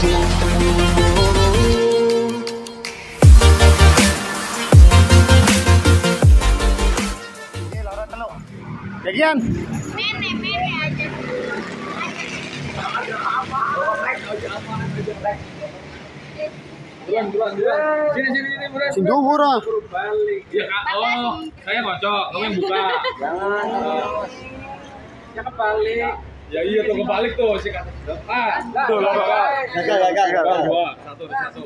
Bagian. Nenek, nenek aja. Buruan, buruan, buruan. Sini, sini, sini, buruan. Balik. Ya. Oh, saya ngocok, kamu yang buka. Jangan. Ya kebalik. Ya iya tuh kebalik tuh si Kak. Ah, tuh Gagal, gagal, gagal. Dua, satu, satu.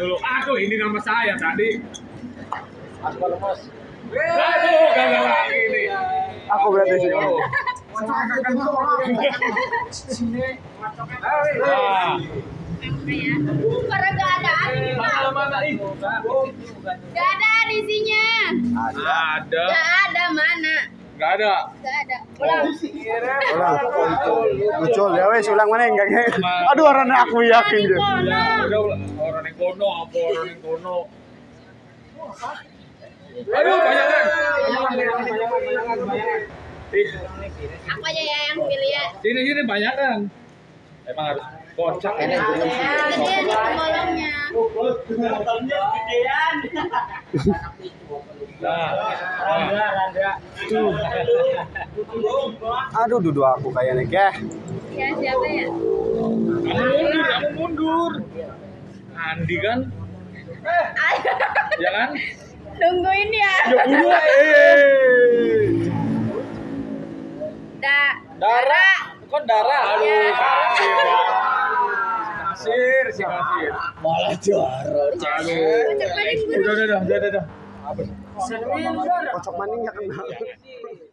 Dulu, aduh ini nama saya tadi. Aku lemes. Aduh, gagal lagi nih. Aku berarti sih. Nah, ya. Karena gak ada angin, Pak. mana mana ih? Gak ada isinya. Ada. Gak ada. Enggak ada. Gak ada. Ulang. Ulang. Muncul ya wes ulang mana enggak Aduh orang aku yakin dia. Orang yang kono apa orang yang kono. Aduh, bayangan. Ih, Aku aja ya yang pilih ya. Sini sini banyak kan. Emang harus kocak ini. Jadi ada pembolongnya. Nah, Aduh duduk aku kayaknya ya. Ya siapa ya? kamu mundur, kamu mundur. Andi kan, Ayo. ya kan? Tungguin ya. Ya buru eh. Da. Darah, kok darah? Aduh, Ya. kasir. Kasir, si kasir. Malah gue. Udah, udah, udah, udah, udah. Kocok maning ya kena.